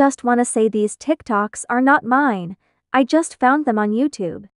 just wanna say these TikToks are not mine. I just found them on YouTube.